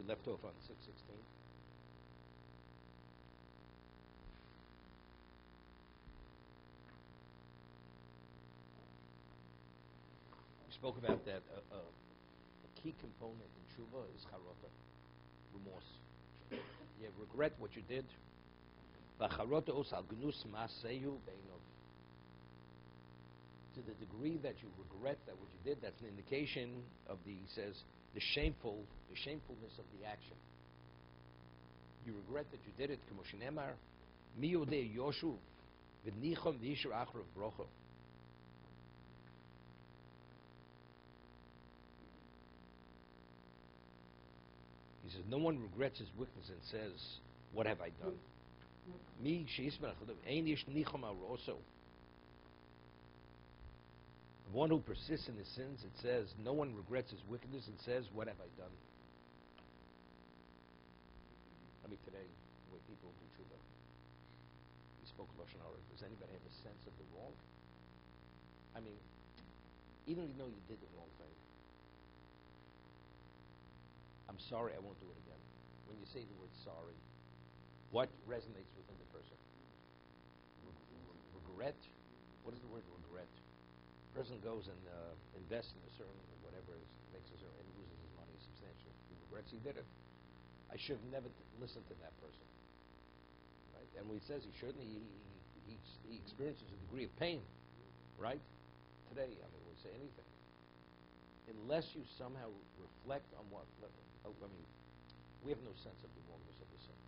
We left off on 616. We spoke about that uh, uh, a key component in tshuva is charota, remorse. You regret what you did. To the degree that you regret that what you did, that's an indication of the, he says, the shameful, the shamefulness of the action. You regret that you did it, mi yodei yoshu, v'nichom v'yishur achrav brocho. He says, no one regrets his weakness and says, what have I done? Mm-hmm. Me, sheismach, ein ish nichom. One who persists in his sins, it says, no one regrets his wickedness and says, what have I done? I mean, today, the way people do tshuva, we spoke Lashon Hara. Does anybody have a sense of the wrong? I mean, even if you know you did the wrong thing, I'm sorry, I won't do it again. When you say the word sorry, what resonates within the person? Re- re- regret? What is the word regret? Person goes and uh, invests in a certain whatever is, makes a certain and loses his money substantially. He regrets he did it. I should have never t- listened to that person. Right? And when he says he shouldn't, he, he, he, he experiences a degree of pain. Right? Today, I mean, we say anything. Unless you somehow reflect on what, oh, I mean, we have no sense of the wrongness of the sin.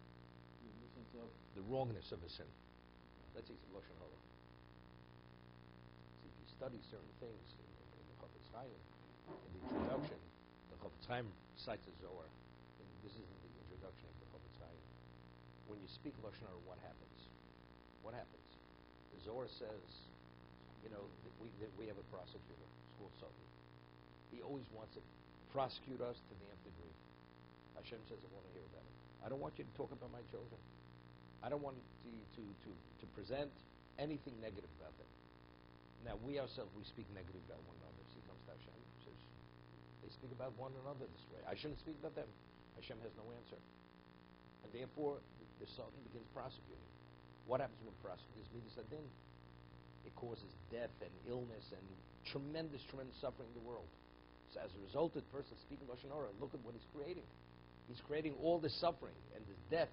We have no sense of the wrongness of a sin. Let's see some Lashon Hara. Study certain things in, in the Chofetz Chaim, in the introduction, the Chofetz Chaim cites a Zohar. And this is in the introduction of the Chofetz Chaim. When you speak Lashon Hara, what happens? What happens? The Zohar says, you know, that we, that we have a prosecutor. Called Satan. He always wants to prosecute us to the nth degree. Hashem says, I want to hear about it. I don't want you to talk about my children. I don't want to, to, to, to present anything negative about them. Now, we ourselves, we speak negative about one another. See, comes to Hashem says, they speak about one another this way. I shouldn't speak about them. Hashem has no answer. And therefore, the, Satan begins prosecuting. What happens when prosecutors midas adin? It causes death and illness and tremendous, tremendous suffering in the world. So as a result, the person speaking Lashon Hara, look at what he's creating. He's creating all this suffering and this death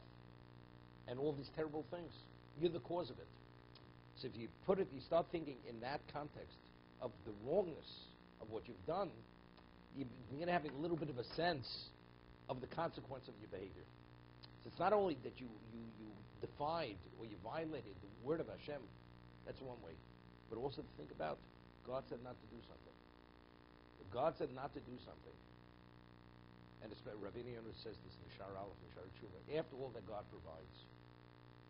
and all these terrible things. You're the cause of it. So if you put it, you start thinking in that context of the wrongness of what you've done, you begin having a little bit of a sense of the consequence of your behavior. So it's not only that you, you, you defied or you violated the word of Hashem, that's one way, but also to think about God said not to do something. If God said not to do something, and Yonah says this in Shar Aleph and Shar Tshuva, after all that God provides,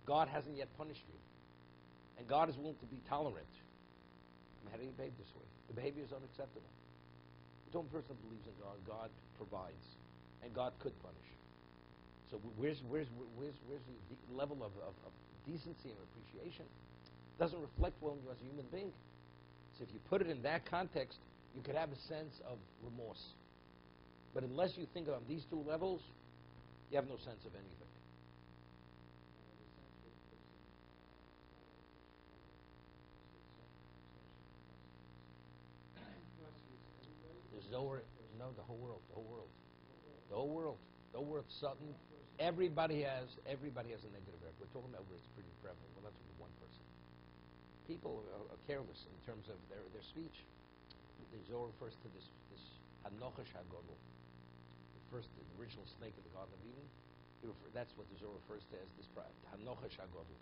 God hasn't yet punished you. And God is willing to be tolerant. I'm having you behave this way? The behavior is unacceptable. The only person that believes in God, God provides. And God could punish. So where's, where's, where's, where's the level of, of, of decency and appreciation? doesn't reflect well on you as a human being. So if you put it in that context, you could have a sense of remorse. But unless you think on these two levels, you have no sense of anything. The Zohar, no, the whole world, the whole world, the whole world, the whole world. Sudden, everybody has, everybody has a negative rep. We're talking about where it's pretty prevalent. Well, that's one person. People are, are careless in terms of their, their speech. The Zohar refers to this this Hanochash Hagodol, the first, the original snake of the Garden of Eden. Refer, that's what the Zohar refers to as this Hanochash Hagodol.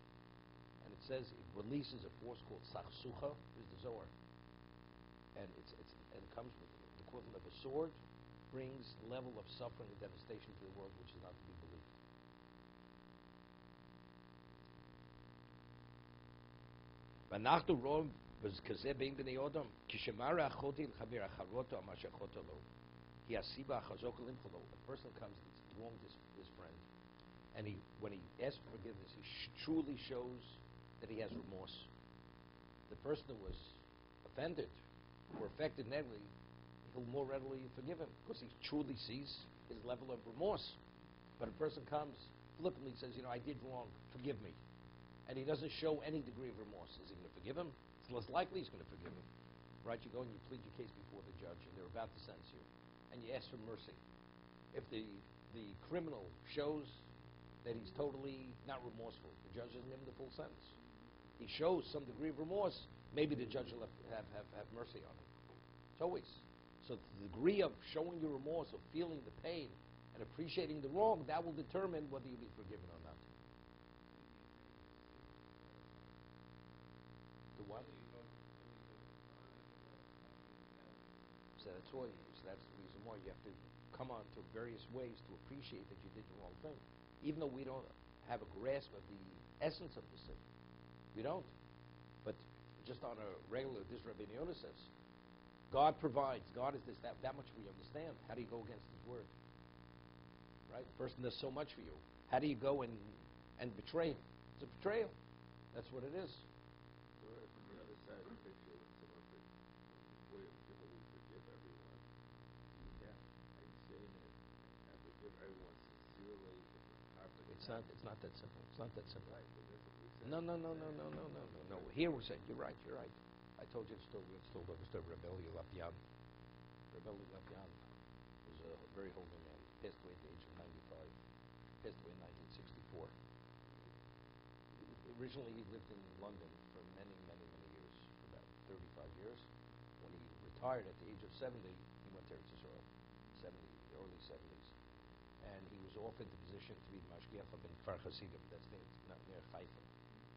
And it says it releases a force called Sachsucha, is the Zohar. And it's, it's and it comes with equivalent of a sword, brings level of suffering and devastation to the world which is not to be believed. ואנחנו רואים כזה בין בני אדם, כשמרא אחותי לחבר אחרותו מה שאחותו לו, כי הסיבה החזוק למחו לו. A person comes and wronged his, his friend, and he, when he asks for forgiveness, he sh- truly shows that he has remorse. The person who was offended or affected negatively, he'll more readily forgive him because he truly sees his level of remorse. But a person comes flippantly says, you know, I did wrong, forgive me. And he doesn't show any degree of remorse. Is he going to forgive him? It's less likely he's going to forgive him. Right? You go and you plead your case before the judge, and they're about to sentence you, and you ask for mercy. If the the criminal shows that he's totally not remorseful, the judge doesn't give him the full sentence. He shows some degree of remorse, maybe the judge will have, have, have, have mercy on him. It's always. So the degree of showing your remorse, of feeling the pain, and appreciating the wrong, that will determine whether you'll be forgiven or not. The what? So that's why. So that's the reason why you have to come on to various ways to appreciate that you did the wrong thing, even though we don't have a grasp of the essence of the sin. We don't. But just on a regular, this Rabbi Yonah says, God provides. God is this. That, that much we understand. How do you go against His word? Right? The person does so much for you. How do you go and and betray him? It's a betrayal. That's what it is. Or from the other side of the picture, when someone said, "Boy, if forgive everyone," yeah, are you saying that I forgive everyone sincerely it's not. It's not that simple. It's not that simple. Right, but that's what we said. No, no, no, no, no, no, no, no, no. Here we're saying you're right. You're right. I told you the still It's told the story. Reb Elya Lopian. Rebelli Lapian was a very holy man. Passed away at the age of 95. Passed away in 1964. Originally, he lived in London for many, many, many years, for about 35 years. When he retired at the age of 70, he went to Eretz Yisrael, 70, early 70s, and he was offered the position to be the mashgiach in Kfar Hasidim. That's near, not near Haifa.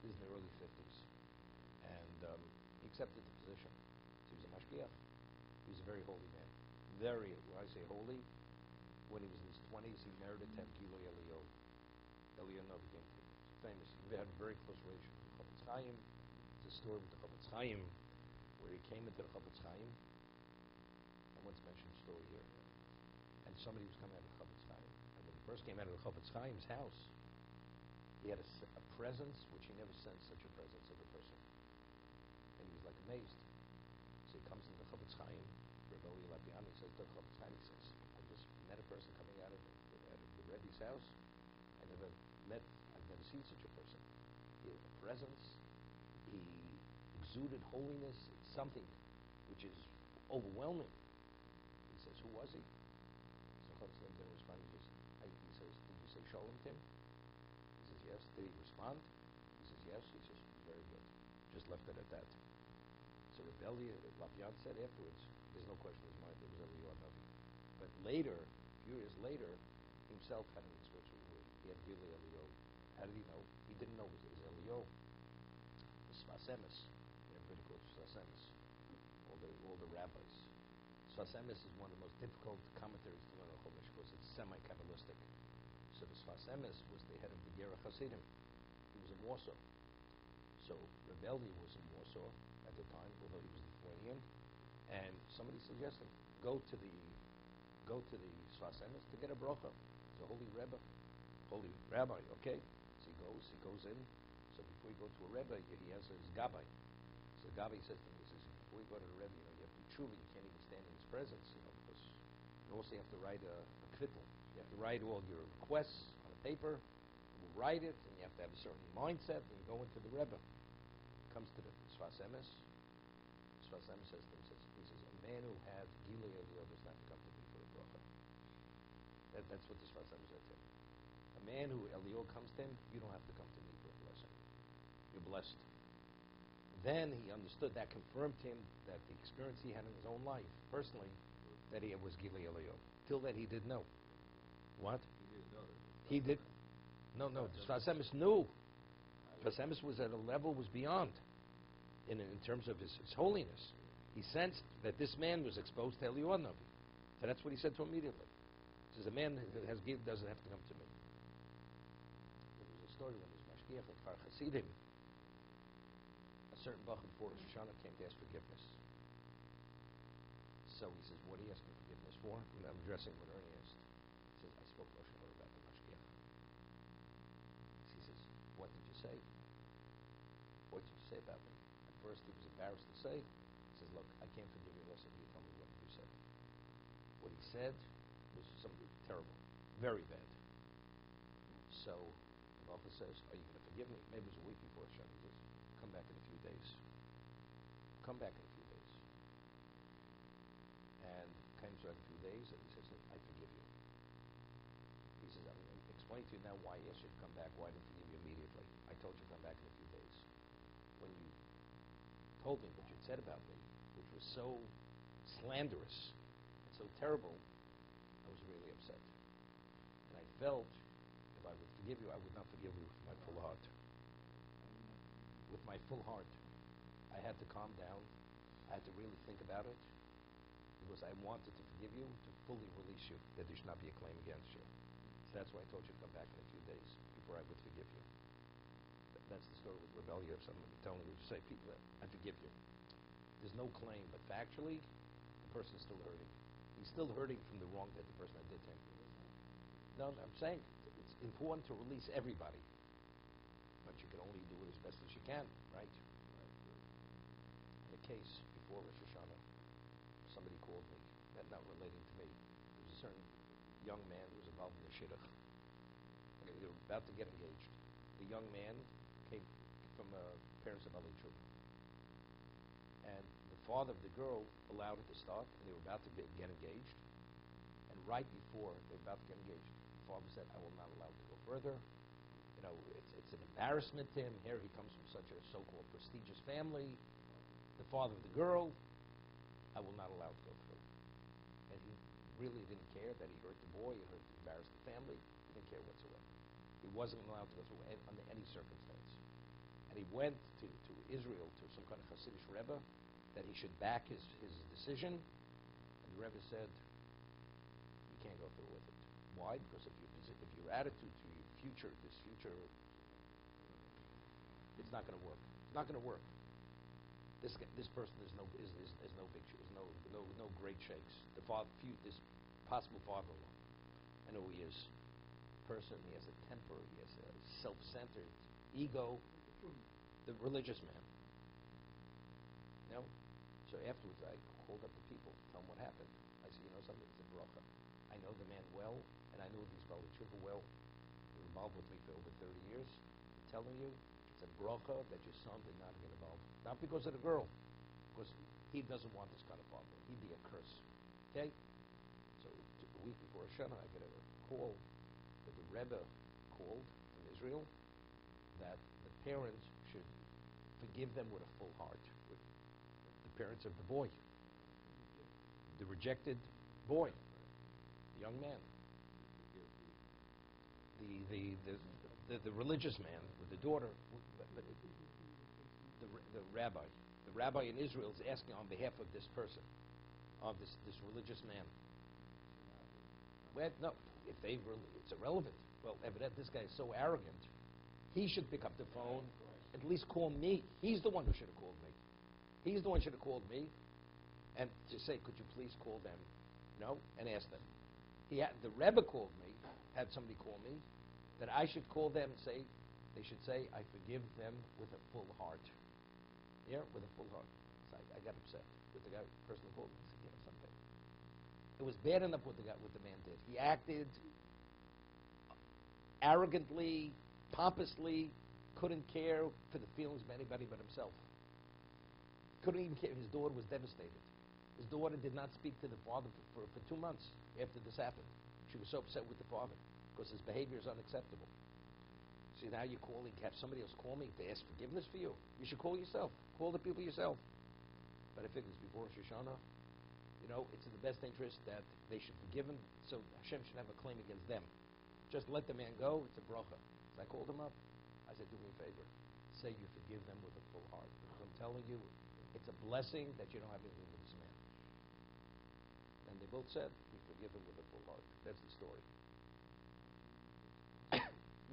This is in the early 50s, and um, he accepted the position. He was a mashgiach. He was a very holy man. Very, when I say holy, when he was in his 20s, he married a Giloi Elio. Elionov became famous. They had a very close relationship with the Chofetz Chaim. There's a story with the Chofetz Chaim where he came into the Chofetz Chaim. I once mentioned the story here. And somebody was coming out of the Chofetz Chaim. And when he first came out of the Chofetz Chaim's house, he had a presence which he never sensed such a presence of a person. Like amazed. So he comes into the Chofetz Chaim, Reb Elya Lopian, he says the Chofetz Chaim, he says, I just met a person coming out of, the- out of the Rebbe's house. I never met, I've never seen such a person. He had a presence, he exuded holiness, something which is overwhelming. He says, who was he? So Chofetz Chaim didn't respond, he, just, he says, did you say shalom to him? He says, yes. Did he respond? He says, yes. He says, very good. Just left it at that. So Rebelli, Lopian said afterwards, there's no question in his mind, it was Eliyahu Navi. But later, a few years later, himself had an experience with He had Gili Eliyahu. How did he know? He didn't know it was, Eliyahu. The Sfas Emes. Everybody calls it Sfas Emes. All the, all the rabbis. Sfas Emes is one of the most difficult commentaries to learn on Chumash because it's semi-Kabbalistic. So the Sfas Emes was the head of the Gerrer Hasidim. He was in Warsaw. So Reb Elya was in Warsaw at the time, although he was Lithuanian. And somebody suggested, go to the go to the Sfas Emes to get a bracha. He's a holy Rebbe, holy rabbi, okay? So he goes, he goes in. So before you go to a Rebbe, he has his gabbai. So the gabbai says to him, he says, before you go to the Rebbe, you know, you have to tshuva, you can't even stand in his presence, you know, because and also you have to write a, a. You have to write all your requests on a paper, you write it, and you have to have a certain mindset, and you go into the Rebbe. Comes to the Sfas Emes. Sfasemis says to him, he says, he says, a man who has Gilei Eliyah does not come to me for a bracha. That, that's what the Sfas Emes said to him. A man who Elio comes to him, you don't have to come to me for a blessing. You're blessed. Then he understood that confirmed him that the experience he had in his own life, personally, that he was Gili Elio. Till then he didn't know. What? He didn't know. He did. No, no. The Sfas Emes knew. Sfas Emes was at a level was beyond, in in terms of his, his holiness. He sensed that this man was exposed to Eliyahu Navi. So that's what he said to him immediately. He says, a man who has given doesn't have to come to me. There was a story when he was at Kfar Hasidim. A certain Bach before Rosh Hashanah came to ask forgiveness. So he says, what are you asking forgiveness for? And I'm addressing what Ernie asked. He says, I spoke Lashon Hara about the Mashgiach. He says, what did you say? What did you say about me? At first he was embarrassed to say. He says, look, I can't forgive you unless you tell me what you said. What he said was something terrible. Very bad. So the officer says, Are you going to forgive me? Maybe it was a week before Hashem. He says, Come back in a few days. Come back in a few days. And comes back in a few days and he says, I forgive you. To explain to you now why I asked you to come back, why didn't you immediately. I told you to come back in a few days. When you told me what you'd said about me, which was so slanderous and so terrible, I was really upset. And I felt if I would forgive you, I would not forgive you with my full heart. With my full heart. I had to calm down. I had to really think about it. Because I wanted to forgive you, to fully release you, that there should not be a claim against you. That's why I told you to come back in a few days before I would forgive you. That's the story with rebellion of someone telling you to say, people, I forgive you. There's no claim, but factually, the person's still hurting. He's still hurting from the wrong that the person that did to him. No, no, I'm saying it's important to release everybody, but you can only do it as best as you can, right? In a case before Rosh Hashanah, somebody called me, that not relating to me. There was a certain young man who was involved in the shidduch. They were about to get engaged. The young man came from parents of Ali children. And the father of the girl allowed it to start, and they were about to get engaged. And right before they were about to get engaged, the father said, I will not allow it to go further. You know, it's, it's an embarrassment to him. Here he comes from such a so-called prestigious family. The father of the girl, I will not allow it to go through. Really didn't care that he hurt the boy, he hurt, embarrassed the family. He didn't care whatsoever. He wasn't allowed to go through any, under any circumstance. And he went to, to Israel to some kind of Hasidic Rebbe that he should back his, his decision. And the Rebbe said, you can't go through with it. Why? Because if, you, if your attitude to your future, this future, it's not going to work. It's not going to work. This this person is no is, is, is no big is no no no great shakes. The father, few, this possible father-in-law, I know he is. Person, he has a temper, he has a self-centered ego. The religious man. Know? So afterwards, I called up the people, tell them what happened. I said, you know something? It's a bracha. I know the man well, and I know these Bali Tshuva well. He involved with me for over 30 years. I'm telling you, it's a bracha that your son did not get involved. Not because of the girl, because he doesn't want this kind of father. He'd be a curse. Okay? So a week before Hashanah, I get a call that the Rebbe called from Israel that the parents should forgive them with a full heart. The parents of the boy, the rejected boy, the young man, the the the, the, the religious man with the daughter, but, the the rabbi, the rabbi in Israel is asking on behalf of this person, of this this religious man. Well, no, if they it's irrelevant. Well, evident this guy is so arrogant, he should pick up the phone, at least call me. He's the one who should have called me. He's the one who should have called me, and to say, could you please call them? No, and ask them. He had the Rebbe called me, had somebody call me, that I should call them and say, they should say, I forgive them with a full heart. Yeah, with a full heart. So I, I got upset with the guy, person who me. You know something. It was bad enough what the guy, what the man did. He acted arrogantly, pompously, couldn't care for the feelings of anybody but himself. Couldn't even care. His daughter was devastated. His daughter did not speak to the father for, for, for two months after this happened. She was so upset with the father because his behavior is unacceptable. See, now you're calling, have somebody else call me to ask forgiveness for you. You should call yourself. Call the people yourself. But if figure it's before Rosh Hashanah. You know, it's in the best interest that they should forgive him, so Hashem should have a claim against them. Just let the man go. It's a bracha. So I called him up. I said, do me a favor. Say you forgive them with a full heart. Because I'm telling you, it's a blessing that you don't have anything with this man. And they both said, we forgive him with a full heart. That's the story.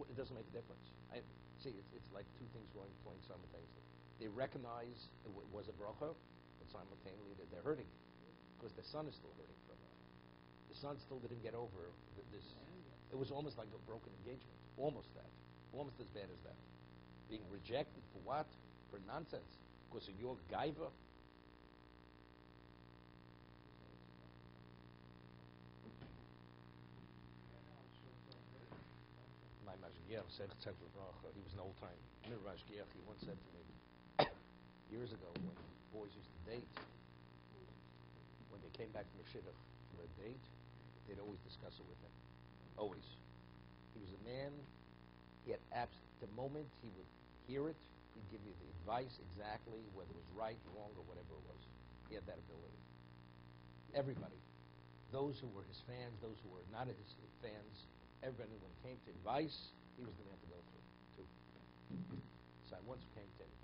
It doesn't make a difference. I, see, it's, it's like two things going playing simultaneously. They recognize it was a bracha, but simultaneously they're, they're hurting because the son is still hurting from it. The son still didn't get over th- this. It was almost like a broken engagement. Almost that. Almost as bad as that. Being rejected for what? For nonsense. Because of your gaiva. my mashgiach, Bracha, he was an old time mir mashgiach. He once said to me years ago when boys used to date, when they came back from a shidduch for a date, they'd always discuss it with him. Always. He was a man. He had abs- the moment he would hear it, he'd give you the advice exactly, whether it was right, wrong, or whatever it was. He had that ability. Everybody, those who were his fans, those who were not his fans, everybody when it came to advice, he was the man to go through to. So I once came to him.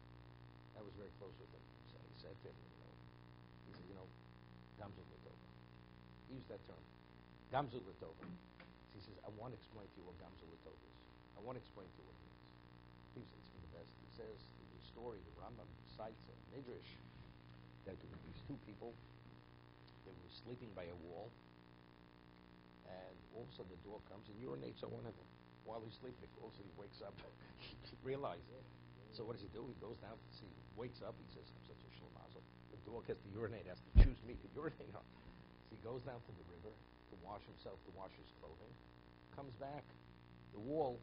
I was very close with him. So he said to him, you know, he said, you know, Gamzul Latova. He used that term. Gamzul Latova. He says, I want to explain to you what Gamzul Latova is. I want to explain to you what it means. He says, it's the best. He says, the story, the Rambam cites a Midrash that there were these two people they were sleeping by a wall, and all of a sudden the door comes and urinates on one of them while he's sleeping. All of a sudden he wakes up, he realizes. So what does he do? He goes down see, wakes up, he says, I'm such a shlamazel. The dog has to urinate, has to choose me to urinate on. So he goes down to the river to wash himself, to wash his clothing, comes back, the wall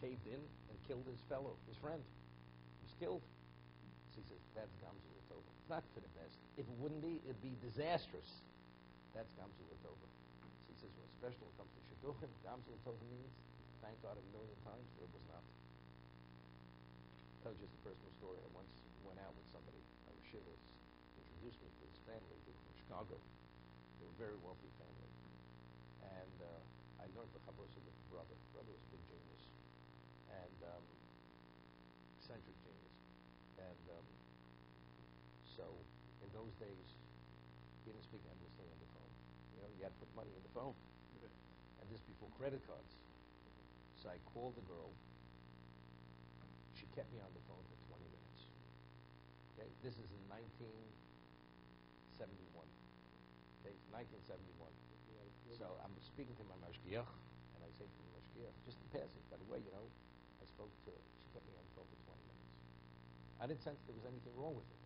caved in and killed his fellow, his friend. He was killed. So he says, that's Gamzu Latova. It's not for the best. If it wouldn't be, it'd be disastrous. That's Gamzu It comes to Shidduchim, Gamzu Latova means, thank God a million times, it was not. Tell you just a personal story. I once went out with somebody, my Rishivas, introduced me to this family they were from Chicago. They were a very wealthy family. And uh, I learned the Chabos of the brother. brother was a big genius. And um, eccentric genius. And um, so in those days, he didn't speak endlessly on the phone. You know, you had to put money in the phone. And this before credit cards. So I called the girl. She kept me on the phone for 20 minutes. Okay, this is in 1971. Okay, 1971. So I'm speaking to my mashgiach, and I say to the mashgiach, just in passing, by the way, you know, I spoke to her. She kept me on the phone for 20 minutes. I didn't sense there was anything wrong with it.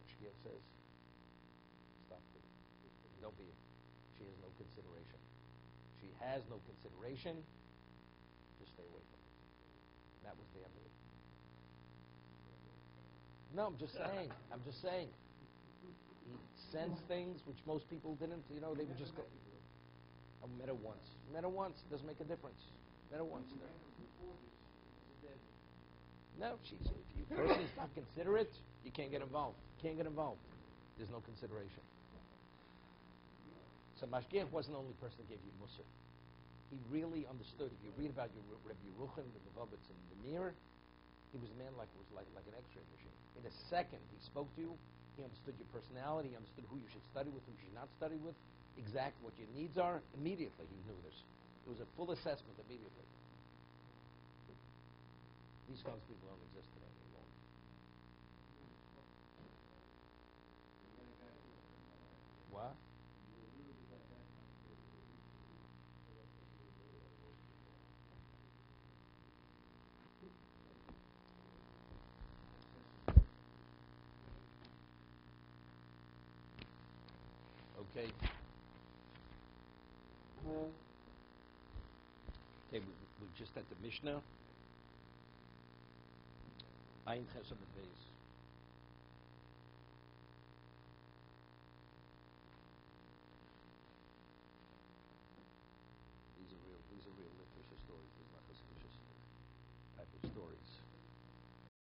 Mashgiach says, stop it. Don't be. She has no consideration. She has no consideration. Just stay away from it. That was the end of it. No, I'm just saying. I'm just saying. He sensed things which most people didn't. You know, they would just go. Oh, I met her once. Met her once. Doesn't make a difference. Met her once. No, she said, if you person's not considerate, you can't get involved. Can't get involved. There's no consideration. So Mashgiach wasn't the only person that gave you Musar. He really understood. If you read about your Rabbi Yerucham, the Levovitz, and the Mir, he was a man like was like, like an X-ray machine. In a second, he spoke to you. He understood your personality. He understood who you should study with, who you should not study with, exactly what your needs are. Immediately, he knew this. It was a full assessment immediately. These kinds of people don't exist today. What? Okay. Okay, we, we just at the Mishnah. Ein Chesed Beis.